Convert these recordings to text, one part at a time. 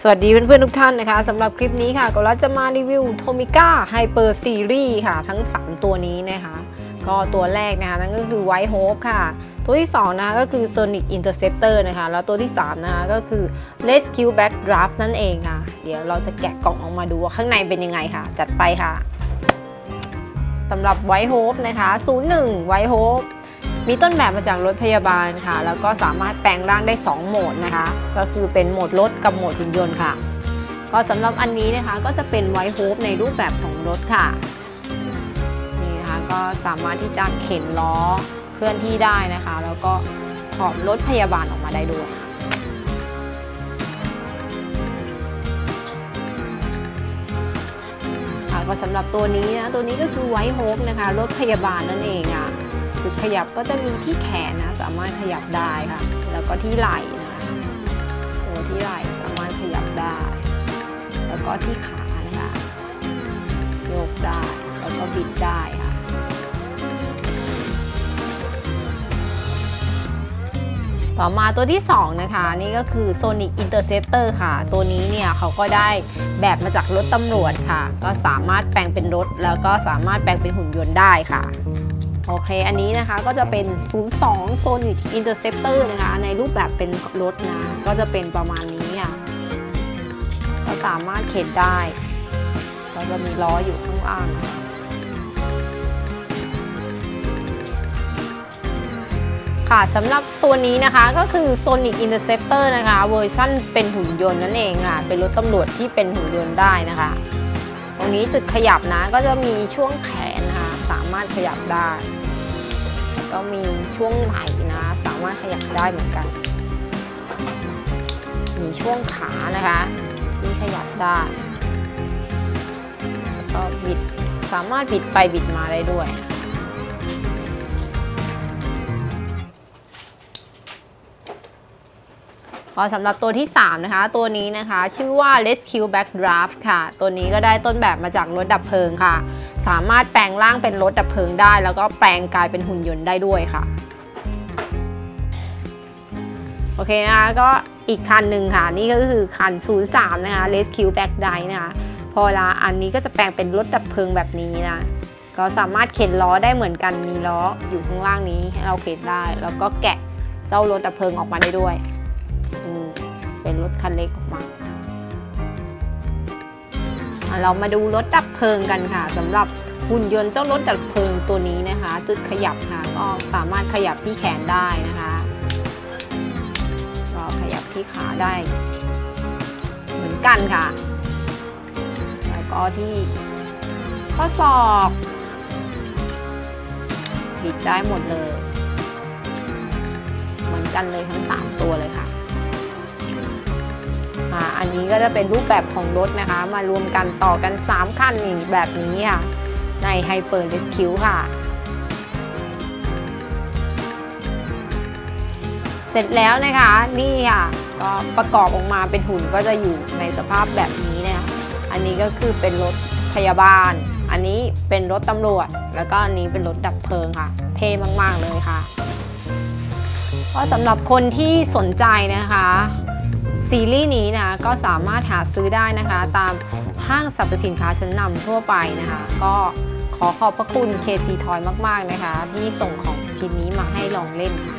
สวัสดีเพื่อนๆทุกท่านนะคะสำหรับคลิปนี้ค่ะก็เราจะมารีวิว Tomica Hyper Series ค่ะ ทั้ง 3 ตัวนี้นะคะ ก็ตัวแรกนะคะนั่นก็คือ White Hope ค่ะ ตัวที่ 2 นะคะก็คือ Sonic Interceptor นะคะ แล้วตัวที่ 3 นะคะก็คือ Rescue Backdraft นั่นเองค่ะ เดี๋ยวเราจะแกะกล่องออกมาดูว่าข้างในเป็นยังไงค่ะ จัดไปค่ะสำหรับ White Hope นะคะ 01 White Hope มีต้นแบบมาจากรถพยาบาลค่ะ แล้วก็สามารถแปลงร่างได้ 2 โหมดนะคะ ก็คือเป็นโหมดรถกับโหมดหุ่นยนต์ค่ะ ก็สำหรับอันนี้นะคะก็จะเป็นไวท์โฮปในรูปแบบของรถค่ะ นี่นะคะก็สามารถที่จะเข็นล้อเคลื่อนที่ได้นะคะ แล้วก็ถอดรถพยาบาลออกมาได้ด้วยค่ะก็สำหรับตัวนี้นะตัวนี้ก็คือไวท์โฮปนะคะรถพยาบาลนั่นเองอะ จุดขยับก็จะมีที่แขนนะสามารถขยับได้ค่ะ แล้วก็ที่ไหล่นะตัวที่ไหล่สามารถขยับได้ แล้วก็ที่ขานะคะโยกได้แล้วก็บิดได้ค่ะต่อมาตัวที่ 2 นะคะ นี่ก็คือ Sonic Interceptor ค่ะ ตัวนี้เนี่ยเขาก็ได้แบบมาจากรถตำรวจค่ะ ก็สามารถแปลงเป็นรถ แล้วก็สามารถแปลงเป็นหุ่นยนต์ได้ค่ะ โอเค อันนี้นะคะก็จะเป็น 02 Sonic Interceptor นะคะ ในรูปแบบเป็นรถนะ ก็จะเป็นประมาณนี้ค่ะ ก็สามารถเข็นได้ ก็จะมีล้ออยู่ข้างล่างนะคะค่ะสำหรับตัวนี้นะคะก็คือ Sonic Interceptor นะคะ เวอร์ชั่นเป็นหุ่นยนต์นั่นเองค่ะ เป็นรถตำรวจที่เป็นหุ่นยนต์ได้นะคะ ตรงนี้จุดขยับนะก็จะมีช่วงแขนนะคะ สามารถขยับได้แล้วก็มีช่วงไหล่นะ สามารถขยับได้เหมือนกัน มีช่วงขานะคะที่ขยับได้แล้วก็บิดสามารถบิดไปบิดมาได้ด้วยพอสำหรับตัวที่ 3 นะคะ ตัวนี้นะคะ ชื่อว่า Rescue Backdraft ค่ะ ตัวนี้ก็ได้ต้นแบบมาจากรถดับเพลิงค่ะ สามารถแปลงร่างเป็นรถดับเพลิงได้ แล้วก็แปลงกลายเป็นหุ่นยนต์ได้ด้วยค่ะ โอเคนะคะก็อีกคันหนึ่งค่ะ นี่ก็คือคัน 03 นะคะ Rescue Backdraft นะคะ พอละอันนี้ก็จะแปลงเป็นรถดับเพลิงแบบนี้นะก็สามารถเข็นล้อได้เหมือนกันมีล้ออยู่ข้างล่างนี้ให้เราเข็นได้ แล้วก็แกะเจ้ารถดับเพลิงออกมาได้ด้วยเป็นรถคันเล็กออกมา เรามาดูรถดับเพลิงกันค่ะสำหรับหุ่นยนต์เจ้ารถดับเพลิงตัวนี้นะคะ จุดขยับค่ะก็สามารถขยับที่แขนได้นะคะก็ขยับที่ขาได้ เหมือนกันค่ะ แล้วก็ที่ข้อศอกบิดได้หมดเลย เหมือนกันเลยทั้ง 3 ตัวเลยค่ะ อันนี้ก็จะเป็นรูปแบบของรถนะคะ มารวมกันต่อกัน 3 คันแบบนี้ค่ะ ใน Hyper Rescue ค่ะ เสร็จแล้วนะคะนี่ค่ะก็ประกอบออกมาเป็นหุ่นก็จะอยู่ในสภาพแบบนี้นะคะอันนี้ก็คือเป็นรถพยาบาล อันนี้เป็นรถตำรวจ แล้วก็อันนี้เป็นรถดับเพลิงค่ะ เท่มาก ๆ เลยค่ะก็สำหรับคนที่สนใจนะคะ ซีรีส์นี้นะก็สามารถหาซื้อได้นะคะ ตามห้างสรรพสินค้าชั้นนำทั่วไปนะคะ ก็ขอขอบพระคุณ KC Toy มาก ๆ นะคะ ที่ส่งของชิ้นนี้มาให้ลองเล่นค่ะ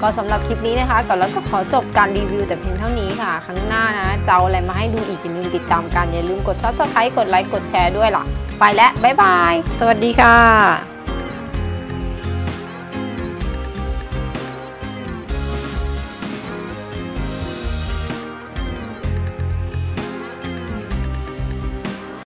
ก็สำหรับคลิปนี้นะคะก่อนแล้วก็ขอจบการรีวิวแต่เพียงเท่านี้ค่ะ ครั้งหน้านะจะเอาอะไรมาให้ดูอีกอย่าลืมติดตามกัน อย่าลืมกด subscribe กดไลค์กดแชร์ด้วยล่ะ ไปแล้วบ๊ายบาย สวัสดีค่ะ